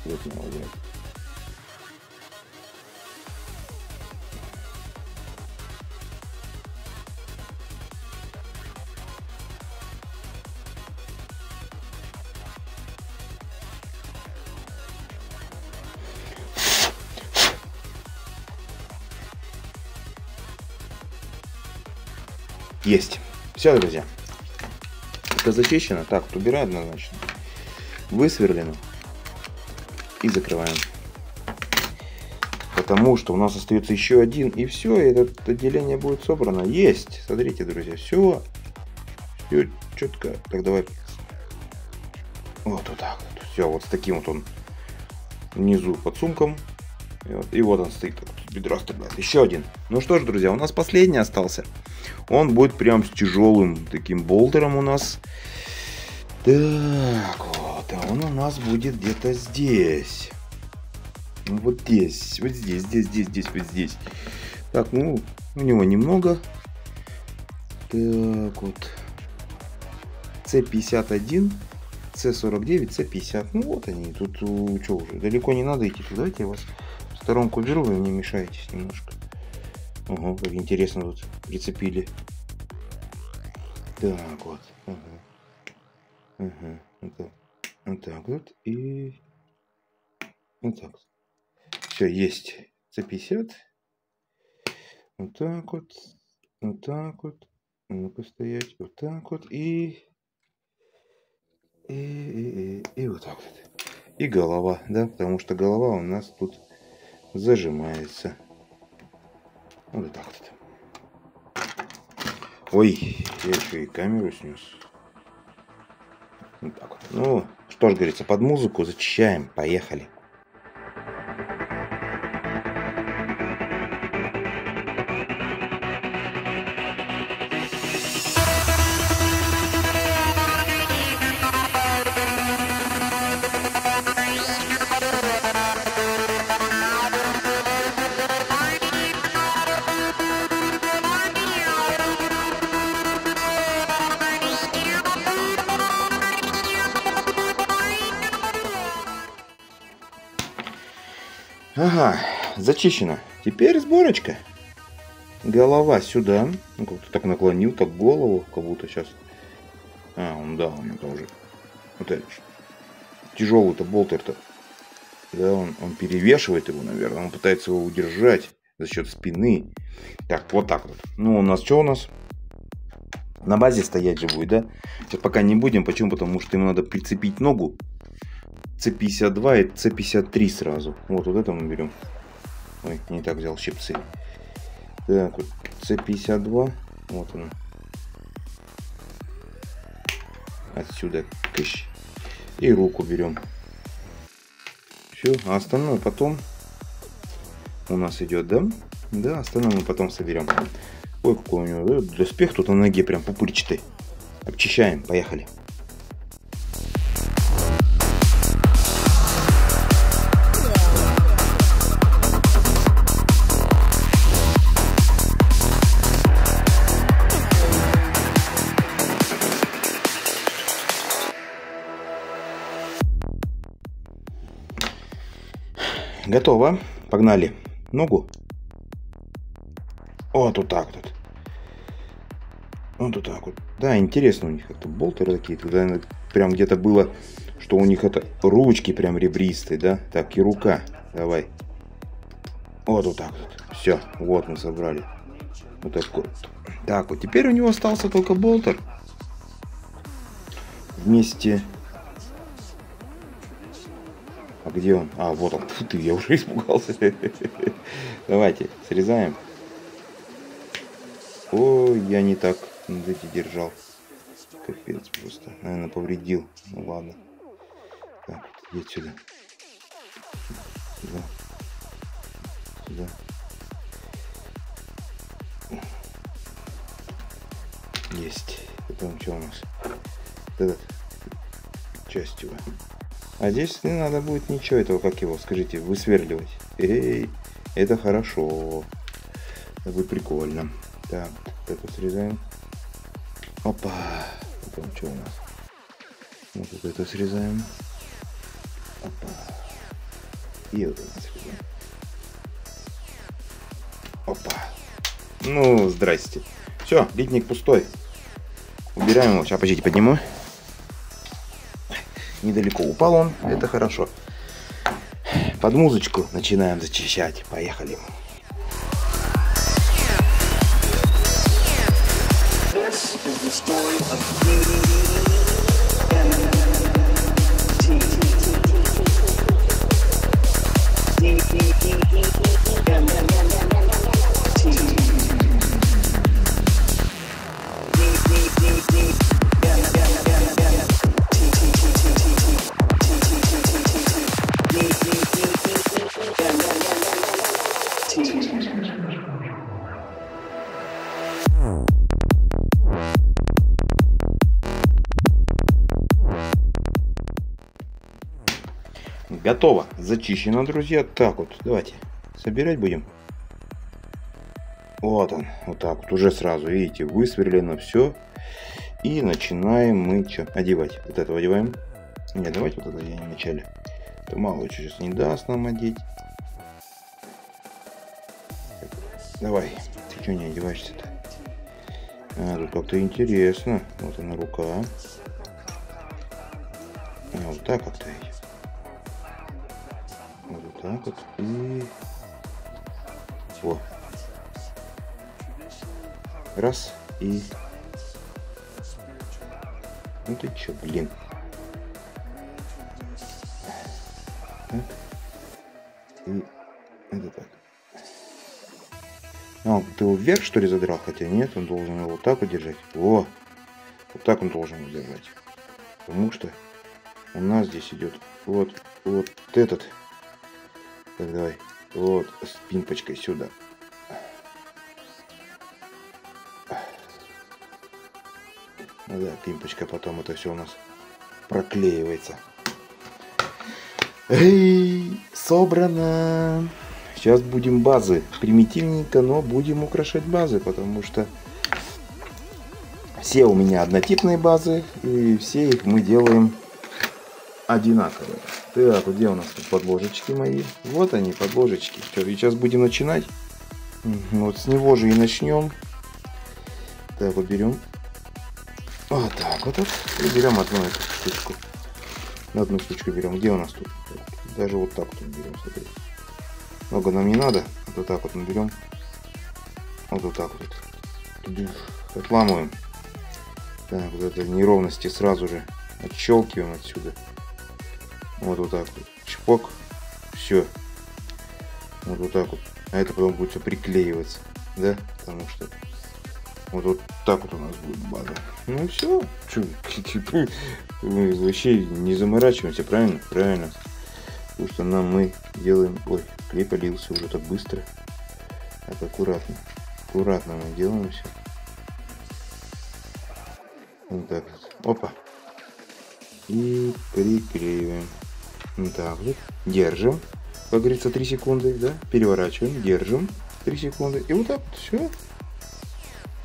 A: Вот молодец. Есть. Все, друзья. Это зачищено. Так, вот убираю однозначно. Высверлено. И закрываем. Потому что у нас остается еще один. И все, и это отделение будет собрано. Есть. Смотрите, друзья. Все. Все четко. Так, давай. Вот, вот так вот. Все, вот с таким вот он внизу под сумком. И вот, и вот он стоит. Бедро стреляет. Еще один. Ну что ж, друзья, у нас последний остался. Он будет прям с тяжелым таким болтером у нас. Так, вот, а он у нас будет где-то здесь. Ну, вот здесь, вот здесь, здесь, здесь, здесь, вот здесь. Так, ну, у него немного. Так, вот. C51. С49, С50. Ну вот они, тут что уже, далеко не надо идти. Давайте я вас в сторонку беру, вы мне мешаетесь немножко. Ого, как интересно тут прицепили. Так вот. Ага. Ага. Вот так. Вот так вот. И вот так. Все, есть. С50. Вот так вот. Вот так вот. Ну-ка стоять. Вот так вот. И... И, и, и, и вот так вот. И голова, да, потому что голова у нас тут зажимается. Вот так вот. Ой, я еще и камеру снес. Вот так вот. Ну, что ж, говорится, под музыку зачищаем. Поехали. Зачищено. Теперь сборочка. Голова сюда. Ну, как-то так наклонил, так голову, как будто сейчас. А, он, да, он это уже. Вот это Тяжелый-то болтер-то. Да, он, он перевешивает его, наверное. Он пытается его удержать за счет спины. Так, вот так вот. Ну, у нас что у нас? На базе стоять же будет, да? Сейчас пока не будем. Почему? Потому что ему надо прицепить ногу C52 и C53 сразу. Вот, вот это мы берем. Ой, не так взял щипцы. Так, вот C52. Вот он. Отсюда кыщ. И руку берем. Все, а остальное потом у нас идет, да? Да, остальное мы потом соберем. Ой, какой у него да, доспех тут на ноге прям пупырчатый. Обчищаем, поехали. Готово. Погнали. Ногу. Вот вот так вот. Вот вот так вот. Да, интересно у них как-то болтеры такие. Тогда прям где-то было, что у них это ручки прям ребристые, да? Так, и рука. Давай. Вот вот так вот. Все, вот мы собрали. Вот такой. Так, вот теперь у него остался только болтер. Вместе а где он? А, вот он. Фу ты, я уже испугался. Давайте, срезаем. Ой, я не так эти держал. Капец просто. Наверное, повредил. Ну ладно. Так, иди сюда. Сюда. Сюда. Есть. Потом что у нас? Этот. Часть его. А здесь не надо будет ничего этого, как его, скажите, высверливать. Эй, это хорошо. Это будет прикольно. Так, это срезаем. Опа. Потом что у нас? Вот вот это срезаем. Опа. И вот это срезаем. Опа. Ну, здрасте. Все, литник пустой. Убираем его. Сейчас, подождите, подниму недалеко упал он, это хорошо. Под музычку начинаем зачищать. Поехали. This Готово. Зачищено, друзья. Так вот, давайте собирать будем. Вот он. Вот так вот. Уже сразу, видите, высверлено все. И начинаем мы что? Одевать. Вот это одеваем. Не, давайте вот это не вначале. Это мало сейчас не даст нам одеть. Давай. Ты что не одеваешься-то? А, тут как-то интересно. Вот она рука. А, вот так как-то ведь. Так вот. И... О. Раз. И... Ну ты чё, блин. Так. И это так. А, ты его вверх, что ли, задрал? Хотя нет, он должен его вот так вот держать. О! Вот так он должен его держать. Потому что у нас здесь идет вот, вот этот. Так, давай. Вот, с пимпочкой сюда. Ну да, пимпочка потом это все у нас проклеивается. Эй, собрано. Сейчас будем базы. Примитивненько, но будем украшать базы, потому что все у меня однотипные базы, и все их мы делаем одинаковые. Так, вот где у нас тут подложечки мои? Вот они, подложечки. Все, сейчас будем начинать. Вот с него же и начнем. Так, вот берем. Вот так вот. И берем одну эту штучку. Одну штучку берем. Где у нас тут? Даже вот так вот берем, смотри. Много нам не надо. Вот так вот наберем. Вот, вот так вот. Отламываем. Так, вот это неровности сразу же отщелкиваем отсюда. Вот вот так вот. Чпок. Все. Вот вот так вот. А это потом будет все приклеиваться. Да? Потому что вот, вот так вот у нас будет база. Ну все. Мы вообще не заморачиваемся, правильно? Правильно. Потому что нам мы делаем... Ой, клей полился уже так быстро. Так, аккуратно. Аккуратно мы делаем все. Вот так вот. Опа. И приклеиваем. Вот так. Держим. Как говорится, 3 секунды, да? Переворачиваем, держим 3 секунды. И вот так вот, все.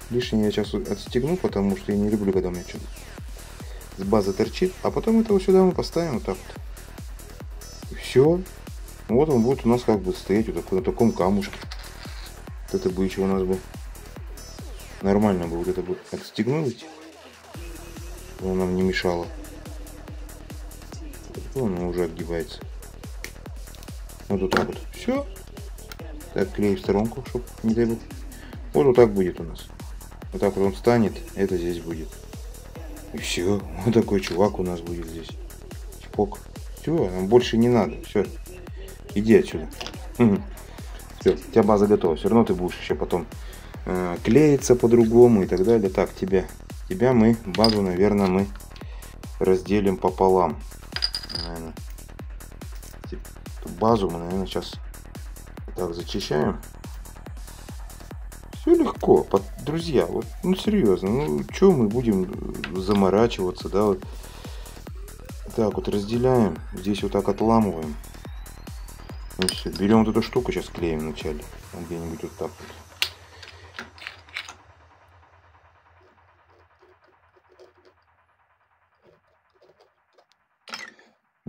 A: Лишнее я сейчас отстегну, потому что я не люблю, когда у меня что-то с базы торчит. А потом это вот сюда мы поставим вот так вот. И все. Вот он будет у нас как бы стоять вот такой, на таком камушке. Вот это будет что у нас бы нормально бы вот это бы отстегнуть. Он нам не мешало. Он уже отгибается. Вот, вот так вот. Все. Так, клей в сторонку, чтобы не дай бог. Вот вот так будет у нас. Вот так вот он станет, это здесь будет. И все. Вот такой чувак у нас будет здесь. Чпок. Все, нам больше не надо. Все. Иди отсюда. Все, у тебя база готова. Все равно ты будешь еще потом э, клеиться по-другому и так далее. Так, тебя, тебя мы, базу, наверное, мы разделим пополам. Наверное. Базу мы, наверное, сейчас так зачищаем. Все легко, под, друзья, вот, ну серьезно, ну что мы будем заморачиваться, да, вот. Так, вот разделяем, здесь вот так отламываем. Ну все, берем вот эту штуку, сейчас клеим вначале, где-нибудь вот так вот.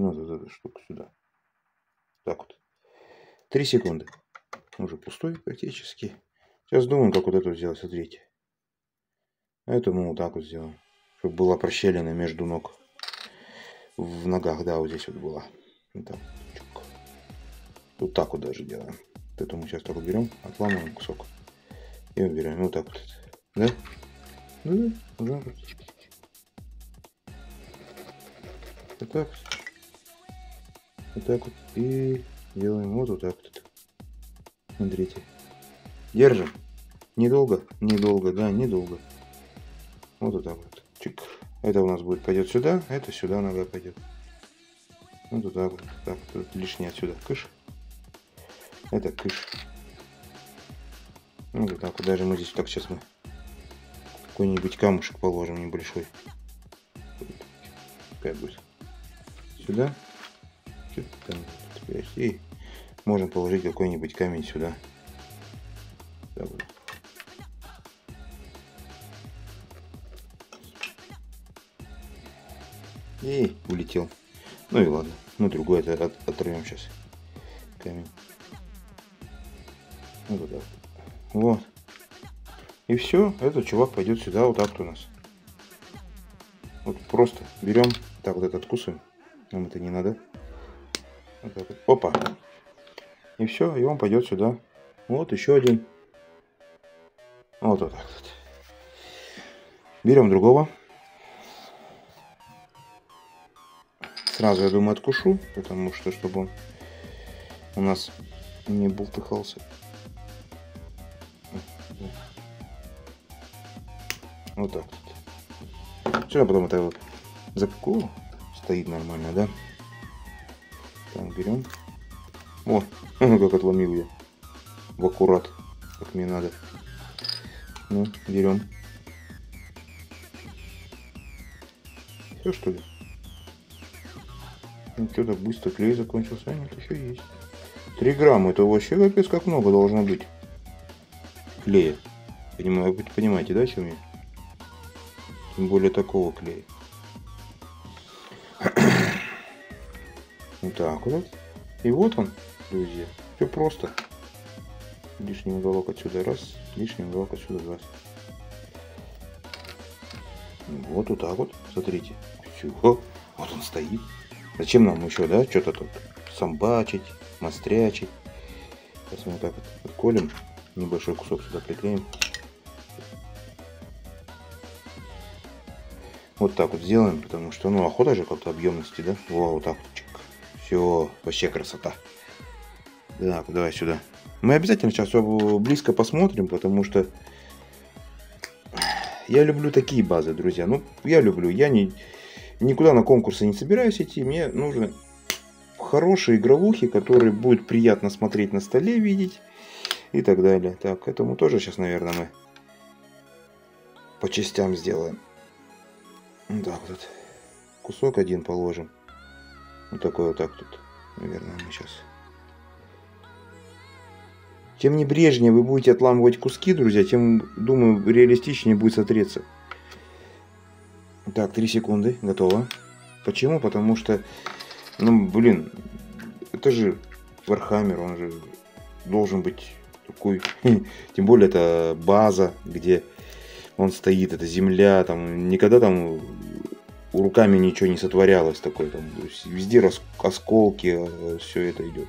A: Вот эту штуку сюда. Так вот. Три секунды. Уже пустой практически. Сейчас думаем, как вот это сделать. Смотрите. Это мы вот так вот сделаем. Чтобы была прощелина между ног. В ногах, да, вот здесь вот была. Вот так. Вот так вот даже делаем. Вот сейчас так уберем, отламываем кусок. И убираем. Вот так вот. Да? Ну да. Вот так. Вот так вот. И делаем вот, вот так вот. Смотрите. Держим. Недолго? Недолго, да, недолго. Вот, вот так вот. Чик. Это у нас будет пойдет сюда, это сюда нога пойдет. Вот, вот так вот. Так, тут лишнее отсюда. Кыш. Это кыш. Ну, вот так вот. Даже мы здесь так сейчас мы какой-нибудь камушек положим небольшой. Опять будет. Сюда. И можно положить какой-нибудь камень сюда. И улетел. Ну и ладно. Мы другой это от, отрывем сейчас. Камень. Вот так. Вот. И все, этот чувак пойдет сюда, вот так у нас. Вот просто берем, так вот это откусываем. Нам это не надо. Вот так вот. Опа. И все, и он пойдет сюда. Вот еще один. Вот, вот так вот. Берем другого. Сразу, я думаю, откушу, потому что, чтобы он у нас не бултыхался. Вот так вот. Все, потом это вот запеку. Стоит нормально, да? Берем. О, как отломил я. В аккурат, как мне надо. Ну, берем. Все что ли? Ну что так быстро клей закончился? А нет, еще есть. 3 грамма, это вообще капец как много должно быть. Клея. Понимаю, понимаете, да, чем я? Тем более такого клея. Так вот. И вот он, друзья. Все просто. Лишний уголок отсюда раз, лишний уголок отсюда два. Вот вот так вот, смотрите. Все, вот он стоит. Зачем нам еще, да, что-то тут самбачить, мастрячить. Сейчас мы вот так вот отколем, небольшой кусок сюда приклеим. Вот так вот сделаем, потому что, ну, охота же как-то объемности, да? Во, вот так вот. Все, вообще красота. Так, давай сюда. Мы обязательно сейчас все близко посмотрим, потому что я люблю такие базы, друзья. Ну, я люблю. Я не, никуда на конкурсы не собираюсь идти. Мне нужны хорошие игровухи, которые будет приятно смотреть на столе, видеть и так далее. Так, этому тоже сейчас, наверное, мы по частям сделаем. Так, вот кусок один положим. Вот такой вот так тут, наверное, мы сейчас. Тем небрежнее вы будете отламывать куски, друзья, тем, думаю, реалистичнее будет сотреться. Так, 3 секунды, готово. Почему? Потому что, ну, блин, это же Warhammer, он же должен быть такой, тем более это база, где он стоит, это земля, там никогда там руками ничего не сотворялось такое, там везде раз, осколки, а, все это идет.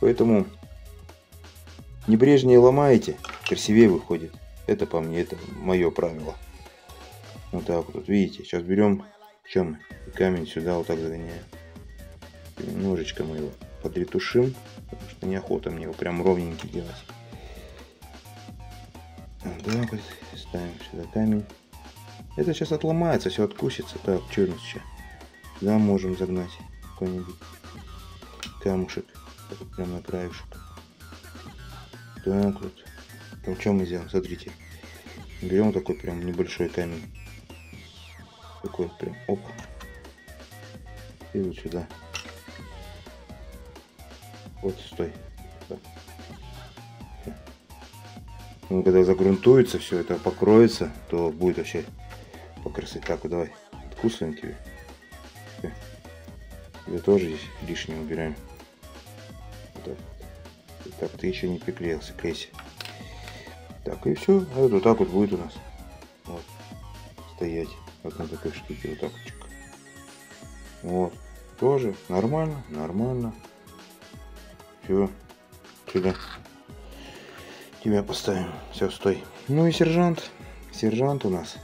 A: Поэтому небрежнее ломаете, красивее выходит. Это по мне, это мое правило. Вот так вот, видите, сейчас берем, чем камень сюда вот так загоняем. Немножечко мы его подретушим, потому что неохота мне его прям ровненький делать. Вот так вот, ставим сюда камень. Это сейчас отломается, все откусится. Так, что у нас еще? Да, можем загнать какой-нибудь камушек. Прям на краешек. Так вот. Там что мы сделаем? Смотрите. Берем такой прям небольшой камень. Такой прям, оп. И вот сюда. Вот, стой. Ну, когда загрунтуется все это, покроется, то будет вообще по красоте. Так, давай, откусываем тебе. Тебе тоже здесь лишнее убираем. Так, так ты еще не приклеился, клейся. Так, и все. А вот так вот будет у нас. Вот. Стоять. Вот на такой штуке. Вот так вот. Вот. Тоже нормально, нормально. Все. Сюда. Тебя поставим. Все, стой. Ну и сержант. Сержант у нас.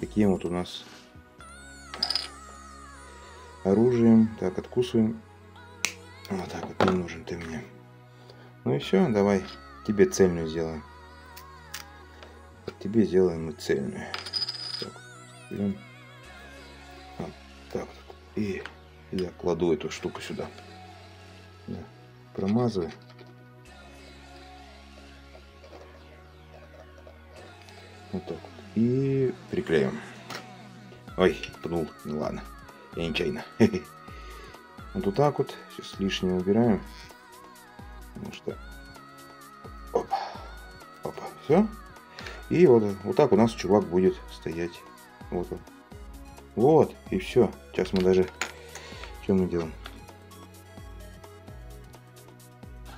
A: Таким вот у нас оружием. Так, откусываем. Вот так вот не нужен ты мне. Ну и все, давай тебе цельную сделаем. Тебе сделаем мы цельную. Так, берем. Вот так вот. И я кладу эту штуку сюда. Да. Промазываю. Вот так. И приклеим. Ой, пнул. Ну ладно. Я нечаянно. Вот, вот так вот. Сейчас лишнее убираем. Потому что... Опа. Опа. Все. И вот, вот так у нас чувак будет стоять. Вот он. Вот, и все. Сейчас мы даже... Что мы делаем?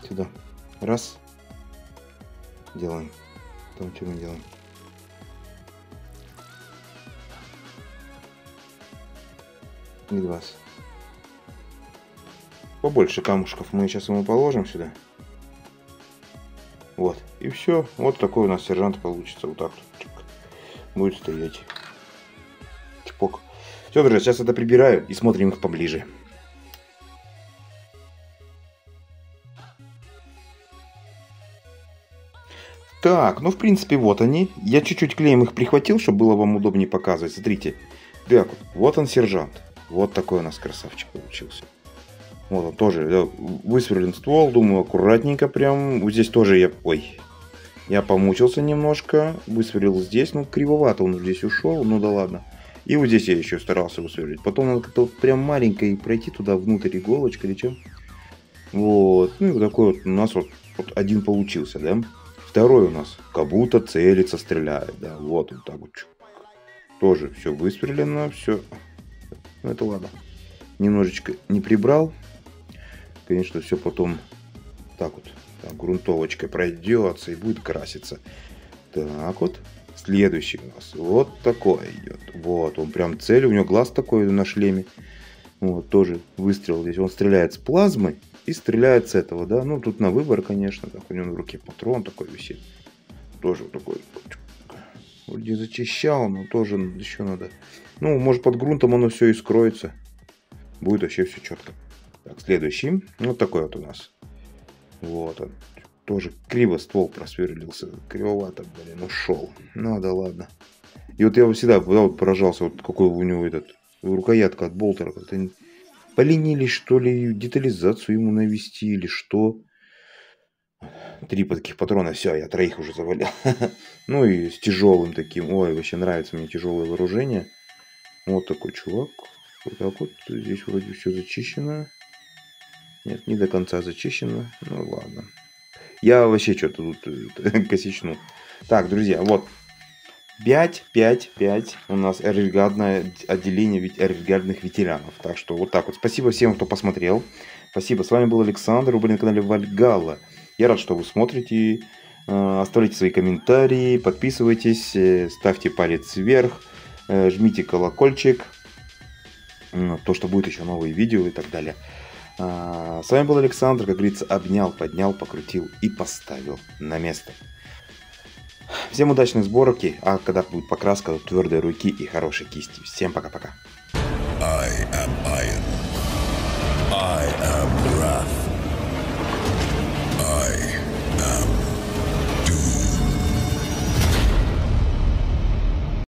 A: Сюда. Раз. Делаем. Потом что мы делаем? И два. Побольше камушков мы сейчас ему положим сюда. Вот. И все. Вот такой у нас сержант получится. Вот так вот. Будет стоять. Чпок. Все, друзья, сейчас это прибираю и смотрим их поближе. Так, ну в принципе вот они. Я чуть-чуть клеем их прихватил, чтобы было вам удобнее показывать. Смотрите. Так, вот он сержант. Вот такой у нас красавчик получился. Вот он тоже высверлен ствол, думаю, аккуратненько прям. Вот здесь тоже я... Ой, я помучился немножко, высверлил здесь, ну кривовато он здесь ушел, ну да ладно. И вот здесь я еще старался высверлить. Потом надо как-то вот прям маленькой пройти туда внутрь иголочкой или что. Вот, ну и вот такой вот у нас вот, вот один получился, да. Второй у нас как будто целится, стреляет, да. Вот вот так вот. Тоже все высверлено, все. Ну это ладно. Немножечко не прибрал, конечно, все потом так вот так, грунтовочкой пройдется и будет краситься. Так вот. Следующий у нас вот такой идет. Вот, он прям цель, у него глаз такой на шлеме. Вот, тоже выстрел здесь. Он стреляет с плазмы и стреляет с этого, да. Ну, тут на выбор, конечно. Так, у него в руке патрон такой висит. Тоже такой. Вроде зачищал, но тоже еще надо. Ну, может под грунтом оно все и скроется. Будет вообще все четко. Так, следующий. Вот такой вот у нас. Вот он. Тоже криво ствол просверлился. Кривовато, блин, ушел. Ну да ладно. И вот я всегда вот поражался, вот какой у него этот рукоятка от болтера. Как-то поленились, что ли, детализацию ему навести или что. Три таких патрона, все, я троих уже завалил. ну и с тяжелым таким. Ой, вообще нравится мне тяжелое вооружение. Вот такой чувак. Вот так вот. Здесь вроде все зачищено. Нет, не до конца зачищено. Ну ладно. Я вообще что-то тут э, косичну. Так, друзья, вот. 5, 5, 5 у нас ревигардное отделение ревигардных ветеранов. Так что вот так вот. Спасибо всем, кто посмотрел. Спасибо. С вами был Александр. Вы на канале Вальгала. Я рад, что вы смотрите. Э, оставляйте свои комментарии, подписывайтесь, э, ставьте палец вверх, Э, жмите колокольчик, то, что будет еще новые видео и так далее. А, с вами был Александр, как говорится, обнял, поднял, покрутил и поставил на место. Всем удачной сборки, а когда будет покраска, то твердой руки и хорошей кисти. Всем пока-пока. I am iron. I am